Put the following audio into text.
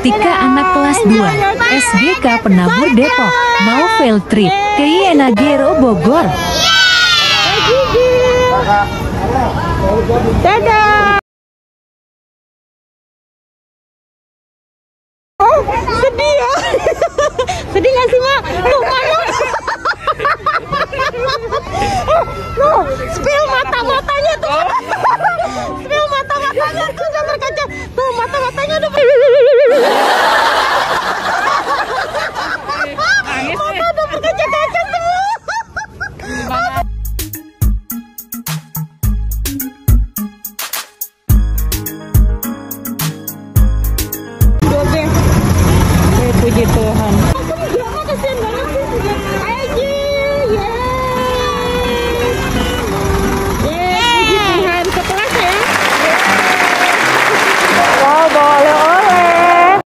ketika anak kelas 2 SGK Penabur Depok mau field trip ke Ienagero Bogor. Dadah. Oh, sedih ya. sedih gak sih, Mak? Tuh, Mama. Tuh, spill